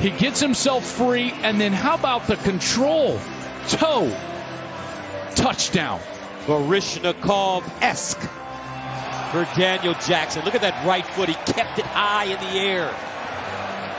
He gets himself free, and then how about the control? Toe. Touchdown. Baryshnikov-esque for Daniel Jackson. Look at that right foot. He kept it high in the air.